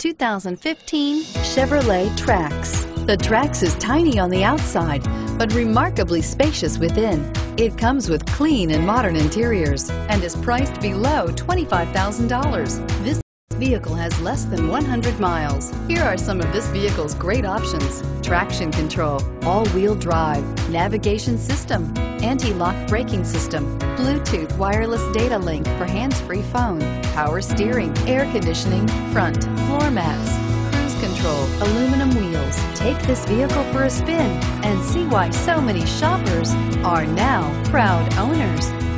2015 Chevrolet Trax. The Trax is tiny on the outside, but remarkably spacious within. It comes with clean and modern interiors and is priced below $25,000. This vehicle has less than 100 miles. Here are some of this vehicle's great options. Traction control, all-wheel drive, navigation system, anti-lock braking system, Bluetooth wireless data link for hands-free phone, power steering, air conditioning, front, mats, cruise control, aluminum wheels. Take this vehicle for a spin and see why so many shoppers are now proud owners.